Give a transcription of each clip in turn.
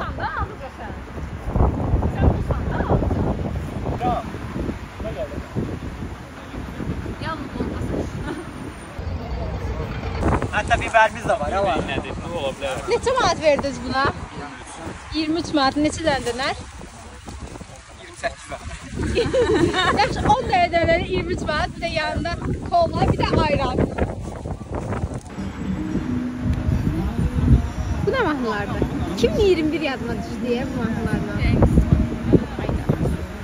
Tamam. Ne geldi? Yalnız olmasın. Hatta biberimiz de var ama. Nedir? Ne olabilir? Neçə manat verdiniz buna? 23 manat. Neçə dənə dönər? 28 var. Yaxşı 10 dənə dönər 23 manat. Bir də yanında kola, bir də ayran. Bu nə mahnılardır? 2021 yadıma düşdü deyə bu mahnılardan.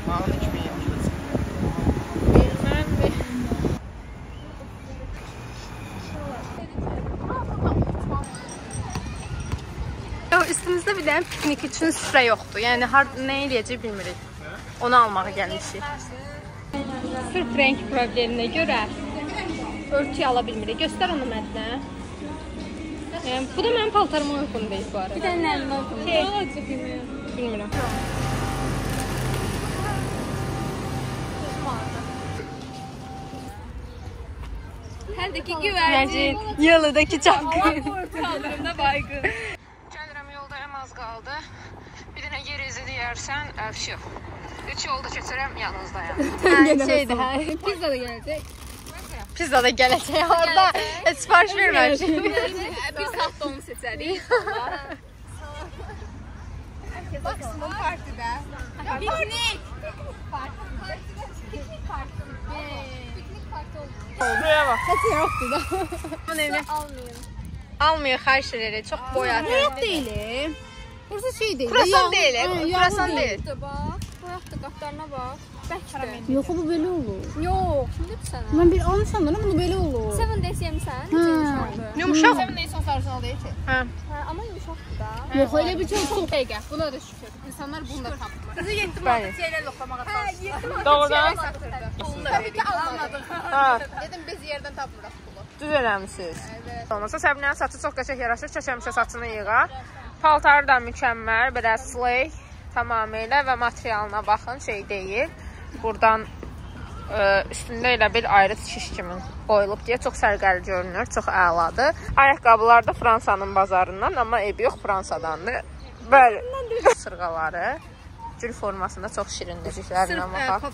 Mağın 2020. Yo, üstümüzdə bir dənə piknik üçün süfrə yoxdur. Yəni har nə eləyəcək bilmirik. Onu almağa gəlmişik. Sırf renk probleminə görə örtü ala bilmirik. Göstər onu mənə. Yəni, bu da mənim paltarıma uyğun deyil bu arada. Bir dənə nəlinə uyğun. Şey, bilmirəm. Hərdəki güvərcin. Gəncin yılıdakı çapqı. Kaldırımda baygın. Gəlirəm yoldayam az qaldı. Bir dənə yer izi deyərsən, əfş yox. Üç yolda keçirəm, yanınızdayam. Hə, şeydir, hə. Pizza da gələcək. Pizza da gələcək orada. Heç sifariş verməmişik. Bir saat da onu seçərik. Maksimum partidə. Piknik. Piknik parti. Piknik parti oldu. Buraya bax. Heç yoxdur da. Bunun evini Almayın. almıyor, xahiş edirik. Çox boyadı. Həyat deyil. Burası şey deyil. Kurasan deyil, e, kurasan deyil. Bax, boyaq da qatlarına bax. Bəkdir. Yox, bu belə olur. Yox, kimdir bu sənə? Mən bir an sanırım bunu belə olur. Seven Days yemisən? Hə. Yumuşaq. Seven Days orsal deyil ki. Hə. Hə, amma yumuşaqdır da. Yox, elə bir çox çox. Dəqiqə, buna da şükür. İnsanlar bunu da tapmır. Bizi 7 manat Şeylər loxlamağa çalışır. Doğrudan. Tabii ki almadık. Ha, Dedim biz yerdən tapmırıq pulu. düz eləmisiniz. Olmasa Səbinənin saçı çox qəşəng yaraşır. Çəkəmişə saçını yığa. Paltarı da mükəmməl, belə slay tamamilə və materialına baxın, şey deyil. Burdan ə, üstündə elə bil ayrı tikiş kimi qoyulub deyə çox sərgəli görünür, çox əladır. Ayaqqabılar da Fransanın bazarından, amma ev yox Fransadandır. Bəli. Sırğaları gül formasında çox şirindir cüzlərinə baxaq.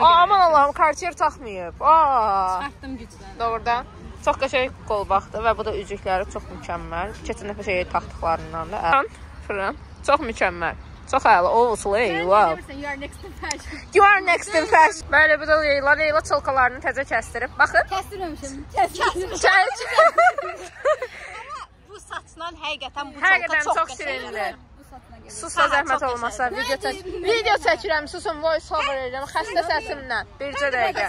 Aman Allahım, Cartier taxmayıb. Aa. Çıxartdım güclə. Doğrudan. Çox qəşəng qolbaqdır və bu da üzükləri çox mükəmməl. Keçən dəfə şey taxdıqlarından da. Fırın. Çox mükəmməl. Çox əla. Obviously, wow. You are next in fashion. You are next in fashion. Bəli, bu da Leyla. Leyla çolkalarını təzə kəsdirib. Baxın. Kəsdirməmişəm. Kəsdirməmişəm. Gəl. Bu saçla həqiqətən bu Həqiqətən çox şirindir. Susa zəhmət olmasa video çək. Video çəkirəm, susun voice over edirəm xəstə səsimlə. Bircə dəqiqə.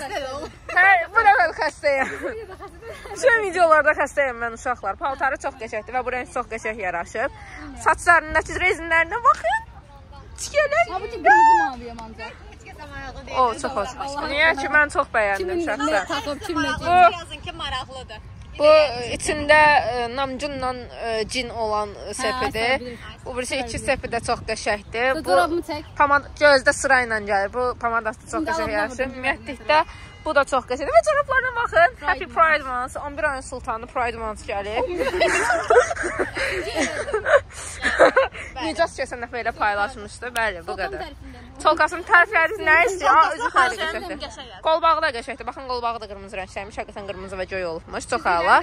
Hə, bu dəfə xəstəyəm. Bütün videolarda xəstəyəm mən uşaqlar. Paltarı çox qəşəngdir və bu rəng çox qəşəng yaraşıb. Saçlarındakı rezinlərinə baxın. Tikələr. Ha bu ki qırmızı maviyəm ancaq. O çox xoş. Niyə ki mən çox bəyəndim şəxsən. taxıb, kim necə? Bu Yazın ki maraqlıdır. Bu içində e, namcunla e, cin olan e, sepidir. Bu birisi iki sepi də çox qəşəngdir. Bu. Pamad gözdə sıra ilə gəlir. Bu pamadası da çox qəşəng burada, Ümumiyyətlikdə bu da çox qəşəngdir. Və cənablarına baxın. Happy Pride Month. 11 ayın sultanı Pride Month gəlir. Necəs keçən dəfə elə paylaşmışdı. Bəli, bu qədər. Çolkasının tərəfləri nə istəyir? Özü xəri qəşəngdir. Qolbağı da qəşəngdir. Baxın, qolbağı da qırmızı rəngdəymiş. Həqiqətən qırmızı və göy olubmuş. Çox əla.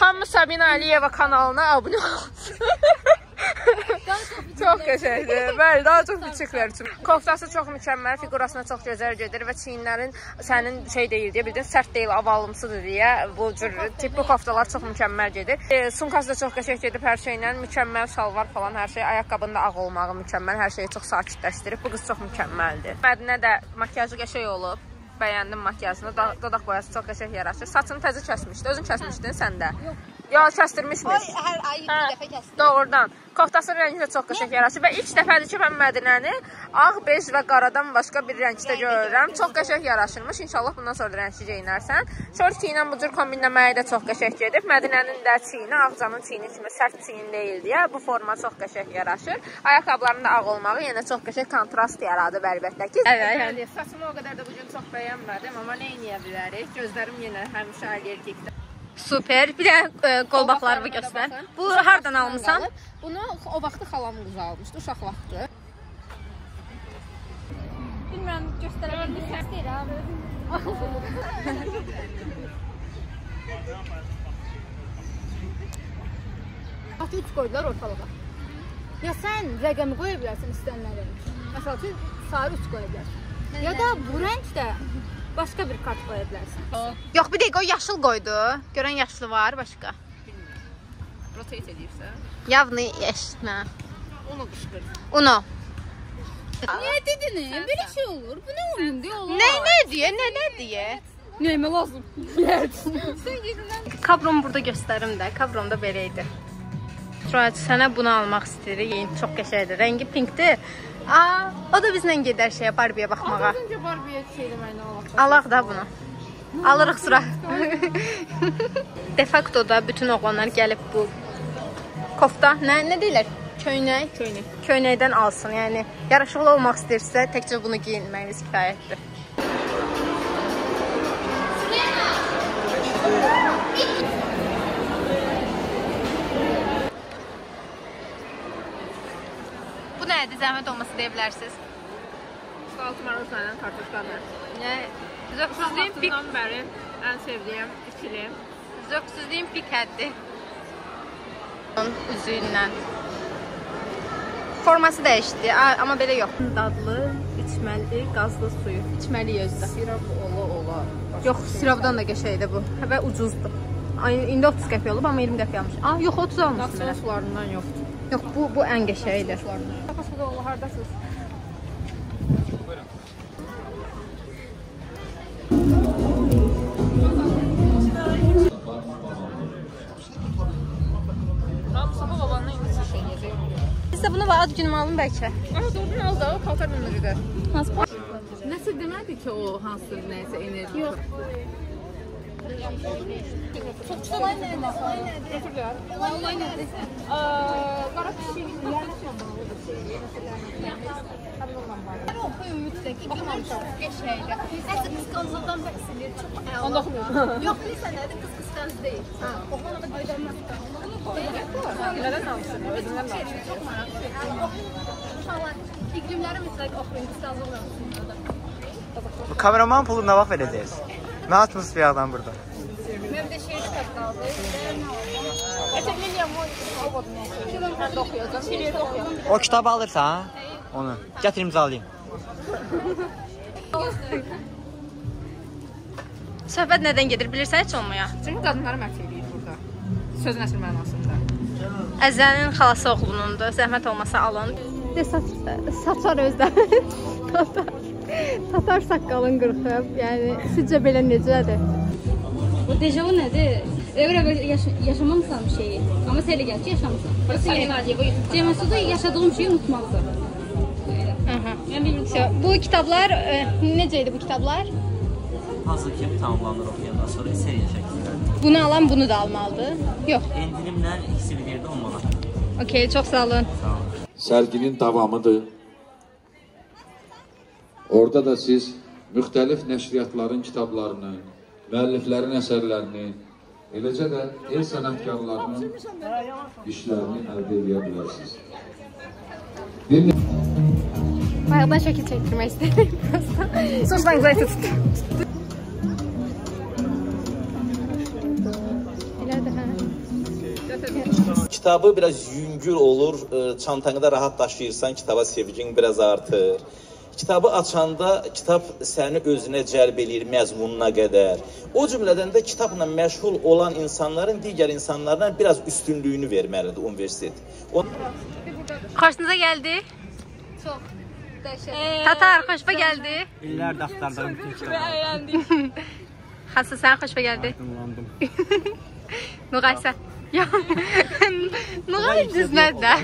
Hamı Sabina Aliyeva kanalına abunə olsun. çox qəşəngdir. Bəli, daha çox biçiklər üçün. Koftası çox mükəmməl, fiqurasına çox gözəl gedir və çiyinlərin sənin şey deyil deyə bildin, sərt deyil, avalımsıdır deyə bu cür tipli koftalar çox mükəmməl gedir. E, sumkası da çox qəşəng gedib hər şeylə, mükəmməl şalvar falan hər şey, ayaqqabının da ağ olmağı mükəmməl, hər şeyi çox sakitləşdirib. Bu qız çox mükəmməldir. Mədinə də makyajı qəşəng olub. Bəyəndim makyajını. Da dodaq boyası çox qəşəng yaraşır. Saçını təzə kəsmişdi. Özün kəsmişdin sən də. Yox. Yox, kəsdirmisiniz. Hər ay Hə, bir dəfə kəsdim. Doğrudan. Koftasının rəngi də çox qəşəng yaraşır və ilk dəfədir ki, mən Mədinəni ağ, bej və qaradan başqa bir rəngdə görürəm. Çox qəşəng yaraşırmış. İnşallah bundan sonra da rəngli geyinərsən. Şorti ilə bu cür kombinləməyi də çox qəşəng gedib. Mədinənin də çiyini Ağcanın çiyini kimi sərt çiyin deyil deyə bu forma çox qəşəng yaraşır. Ayaqqabılarının da ağ olmağı yenə çox qəşəng kontrast yaradır əlbəttə ki. Evet, yəni saçımı o qədər də bu gün çox bəyənmədim, amma nə edə bilərik? Gözlərim yenə həmişə allergikdir. Super. Bir də e, qolbaqlarımı da göstər. Bu hardan almısan? Bunu o vaxtı xalam qız almışdı, uşaq vaxtı. Bilmirəm, göstərə bilmirəm. İstəyirəm. Atı 3 qoydular ortalığa. Ya sən rəqəmi qoya bilərsən istənilən rəqəm. Məsəl üçün sarı 3 qoya bilərsən. Ya da bu rəngdə başqa bir kart qoya bilərsən. Yox, bir dəqiqə o yaşıl qoydu. Görən yaşlı var başqa. Rotate edirsən. Явно yaşlı. Onu qışqır. Uno. Niyə dedin? Belə şey olur. Bu nə oyundur? Allah. Nə nə deyə? Nə nə deyə? Nəyimə lazım? Sən yerindən Kabromu burada göstərim də. Kabrom da belə idi. Şurayət sənə bunu almaq istəyirik. Çox qəşəngdir. Rəngi pinkdir. Aa, o da bizlə gedər şeyə Barbie-yə baxmağa. Öncə Barbie şey deməyinə alaq. Alaq da bunu. Alırıq sıra. De facto da bütün oğlanlar gəlib bu kofta, nə nə deyirlər? Köynək. Köynək. Köynəkdən alsın. Yəni yaraşıqlı olmaq istəyirsə, təkcə bunu geyinməyiniz kifayətdir. Bu nədir? Zəhmət olmasa deyə bilərsiniz. Altı marozla kartoşkanı. Yəni zövqsüzlüyün pik, Vaxtından bəri ən sevdiyim ikili. zövqsüzlüyün pik həddi. Onun üzüylə. Forması dəyişdi, amma belə yox. Dadlı, içməli, qazlı suyu. İçməli özdə. Sirap ola ola. Yox, sirabdan da qəşəngdir bu. Və ucuzdur. Ay, indi 30 qəpik olub, amma 20 qəpik almışam. Ah, yox, 30 almışam Naxçıvan sularından yoxdur. Yox, bu bu ən qəşəngidir. Qafasada ola hardasınız? Ramsaba babanın İngilizce şey yazıyor. Siz də bunu var, ad günümü alın bəlkə. Aha doğru al da o paltar nömrədə. Hansı Nəsə demədi ki o hansı nəysə enerji. Yox. Çox olay nədir? Götürlər. Olay nədir? Qara pişik. Oxuyun mütləq. Oxumamışam. Qəşəngdir. Əsl qısqanclıqdan bəhs edir. Çox əla. Onda oxumuyorum. Yox, bilirsən nədir? Qız qısqanc deyil. Ha, oxuyan da gözəlməz. Nədən almışsın? Özündən də almışsın. Çox maraqlı. Uşaqlar, iqlimləri mütləq oxuyun. Qısqanclıq mövzusunda da. Kameraman pulu nə vaxt verəcəyiz? Nə atmısınız bir adam burada? Mən də şeir kitab qaldı. Geçen William O kitabı alırsan, onu gətir imzalayım. Söhbət nədən gedir bilirsən heç olmaya? Çünki qadınları məhv eləyir burada. Sözün əsl mənasında. Əzənin xalası oğlunundur. Zəhmət olmasa alın. De saç saçar özdə. Tatar. Tatar saqqalın qırxıb. Yəni sizcə belə necədir? Bu dejavu nədir? Öyle yaş yaşamamısan bir şeyi. Ama sen gəl ki yaşamısan. Cəməsuda yaşadığım şeyi unutmazdı. Aha. Yəni bir So, bu kitablar e, necə idi bu kitablar? Hazır ki tamamlanır oxuyandan sonra seriya şəklində. Bunu alan bunu da almalıdır. Yox. Endirimlə ikisi bir yerdə 10 manat. Okay, çox sağ olun. sərginin davamıdır. Orada da siz müxtəlif nəşriyyatların kitablarını, müəlliflərin əsərlərini, eləcə də el sənətkarlarının işlərini əldə edə bilərsiniz. Bir Bayaqdan şəkil çəkdirmək istəyirəm prosta. Saçdan zəyt tut. Kitabı biraz yüngül olur, e, çantanı da rahat daşıyırsan, kitaba sevgin biraz artır. Kitabı açanda kitab səni özünə cəlb eləyir məzmununa qədər. O cümlədən də kitabla məşğul olan insanların digər insanlardan biraz üstünlüyünü verməlidir universitet. O Xoşunuza gəldi? Çox dəhşət. Tatar xoşuma gəldi. İllərdə axtardığım bütün kitablar. Xasa sən xoşuma gəldi. Aydınlandım. Nuqaysə. Ya. Nuqay düzmədə.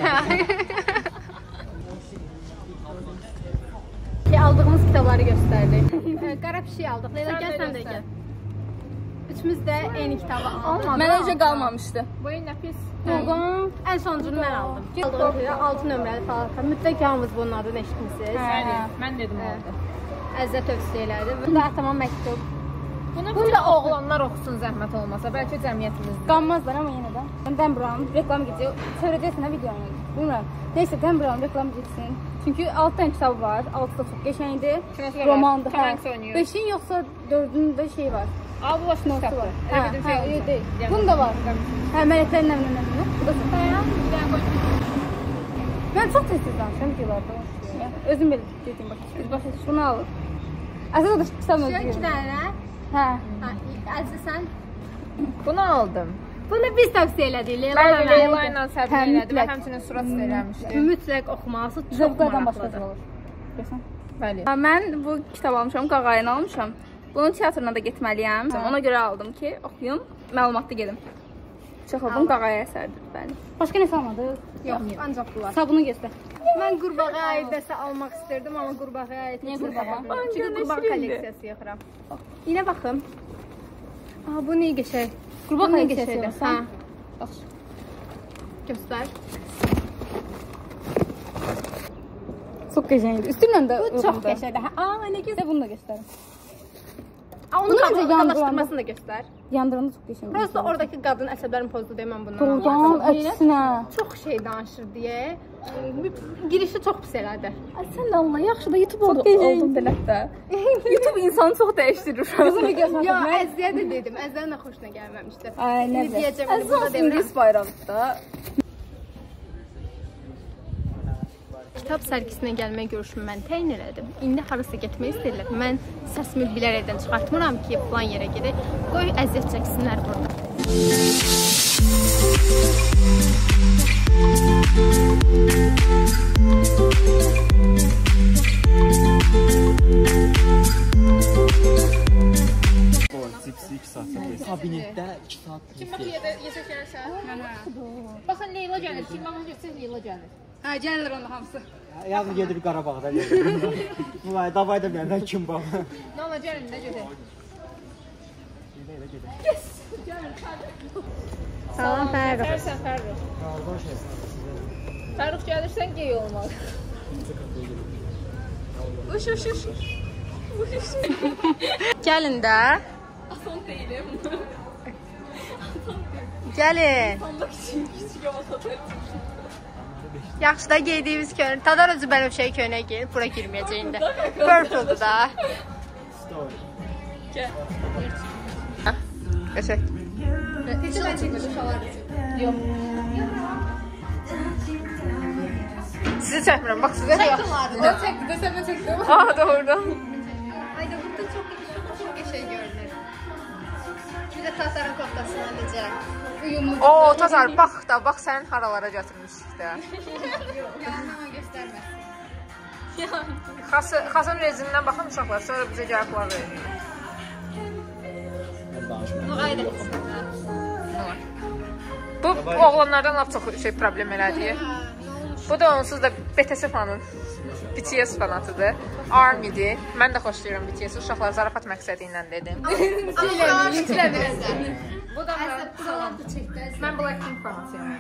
Aldığımız kitabları göstərdik. Qara pişik aldıq. Leyla gəl sən də gəl. Üçümüz də eyni kitabı aldıq. Mən öncə qalmamışdı. Boyun nəfis. Doğum. Ən sonuncunu mən aldım. Aldığım üzrə 6 nömrəli falata. Mütləq hamınız bunun adını eşitmisiniz. Mən dedim orada. Əzzət tövsiyə elədi. Bu da atama məktub. Bunu bir də oğlanlar oxusun zəhmət olmasa, bəlkə cəmiyyətimiz. Qanmazlar amma yenə də. Dan Brown reklam gedəcək. Çevirəcəksən ha videonu. Bilmirəm. Dan Brown reklam getsin. Çünki 6 dənə kitabı var. 6 da çox qəşəngdir. Romandır. Oynayır. 5-in yoxsa 4-ün də şey var. Var. kitabdır. Hə, hə, yox deyil. olacaq. Bunda var. Hə, mələklərin əmrindən yox. Bu da dayan. Mən çox tez-tez danışıram videolarda. Özüm belə dediyim bax. Biz başa şunu alır. Əsas o da kitab Şu özü. iki dənə. Hə. Ha, Əziz sən. Bunu aldım. Bunu biz tövsiyə elədik. Leyla və Leyla ilə səbir Hə, elədim və həmçinin surat eləmişdim. Mütləq oxumalısı çox maraqlıdır. Bəli. Mən bu kitab almışam, qağayını almışam. Bunun teatrına da getməliyəm. Ona görə aldım ki, oxuyum, məlumatlı gedim. Çox oldum qağaya əsərdir, bəli. Başqa nə salmadıq? Yox, ancaq bunlar. Sabunu göstər. Mən qurbağa aidəsi almaq istirdim, amma qurbağa aid. Niyə qurbağa? Çünki qurbağa kolleksiyası yaxıram. Yine baxım. Aa, bu nə qəşəng. Qurbağa Bu nə kolleksiyası qəşəngdir. yoxsa? Hə. Göstər. Çox qəşəngdir. Üstündən də Bu çox qəşəngdir. Hə, Aa, nə gözəl. Bunu da göstərin. Aa, onu Bunu necə yandıran? qalıqlaşdırmasını da göstər. Yandıranda çox qəşəng. Prosta oradakı qadın əsəblərin pozdu deyə mən bundan aldım. əksinə. Çox şey danışır deyə. Girişi çox pis elədi. Sən də Allah, yaxşı da YouTube oldu, oldum belə də. YouTube insanı çox dəyişdirir. Özümü göstər. Ya əziyyət dedim. Əziyyətin də xoşuna gəlməmişdi. Ay nə deyəcəm indi Əziz burada olsun Kitab sərgisinə gəlmək görüşümü mən təyin elədim. İndi harasa getmək istəyirlər. Mən səsimi bilərəkdən çıxartmıram ki, falan yerə gedək. Qoy əziyyət çəksinlər burada. Cipsi 2 saat çəkir. Kabinetdə 2 saat Kim bax yedə yesə gəlsə? Baxın Leyla gəlir. Kim baxın getsə Leyla gəlir. Hə, gəlirlər onun hamısı. Yazın gedir Qarabağda gedir. Vay, davay da biləndə kim bax. Nə ola gəlin də gedək. Salam Fərruh. Sərsən Fərruh. Fərruh gəlirsən gey olmaz. Uş uş uş. Gəlin də. Gəlin. Yaxşı da giydiyimiz köynək. Tadar özü bənövşəyi köynək geyib bura girməyəcək indi. Purple-dur da. Qəşəng. Heç nə çəkmir uşaqlar üçün. Sizi çəkmirəm. Bax sizə yox. O çəkdi də sən çəkdin. Ah doğrudan. Bir də tatarın koftasına necə uyumlu. Oo Tazar bax da bax sən haralara gətirmişik də. Amma göstərməz. Xası xasın rezinindən baxın uşaqlar, sonra bizə gəlib var verin. Ayda. Bu oğlanlardan lap çox şey problem elədi. Bu da onsuz da BTS fanın BTS fanatıdır. Army-dir. Mən də xoşlayıram BTS. Uşaqlar zarafat məqsədi ilə dedim. Bitirə biləcəm. Bu da mən, Blackpink fanatıyam.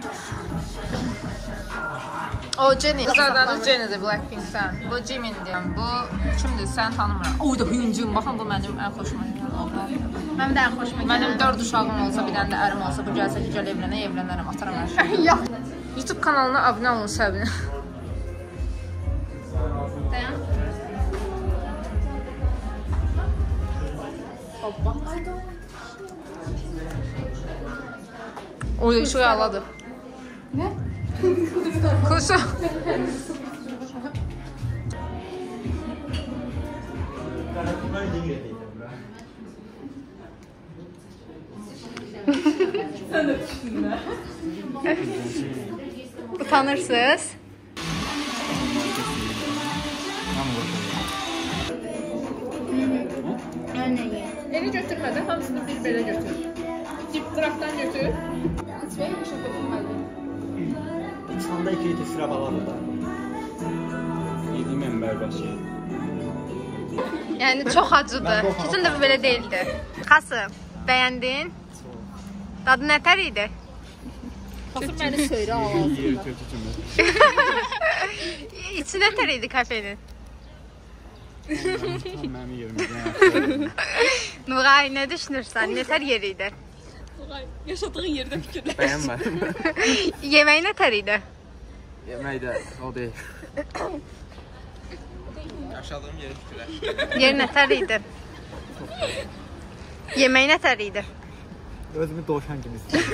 O Jenny. Qızlardan Jenny-dir Blackpink-dən. Bu Jimin-dir. Bu kimdir? Sən tanımıram. O da Hyunjin. Baxın bu mənim ən xoşuma gələn. Mənim də ən xoşuma gəlir. Mənim 4 uşağım olsa, bir dənə də ərim olsa, bu gəlsə ki, gəl evlənə, evlənərəm, ataram hər şeyi. Yox. YouTube kanalına abunə olun Səbinə. Dayan. Oy, işıq yağladı. Nə? Kuşu. Utanırsınız. Beni götürmədi, hamısını bir belə götür. Dip qıraqdan götür. İçməyə işıq götürmədi. İçanda 2 litr sıra baladır da. Yedi mənbər başı. Yəni çox acıdır. Keçən dəfə belə değildi. Xasım, bəyəndin? Dadı nətər idi? Xasım məni söylə al. Yer kötü kimi. İçi nətər idi kafenin? Mənim yerimdə. Nuray, nə düşünürsən? Nətər yer idi? Yaşadığın yerdə fikirləş. Bəyənmədim. Yeməyi nətər idi? Yemək də o deyil. Yaşadığım yeri fikirləş. Yer nətər idi? Yeməyi nətər idi? Özümü dovşan kimi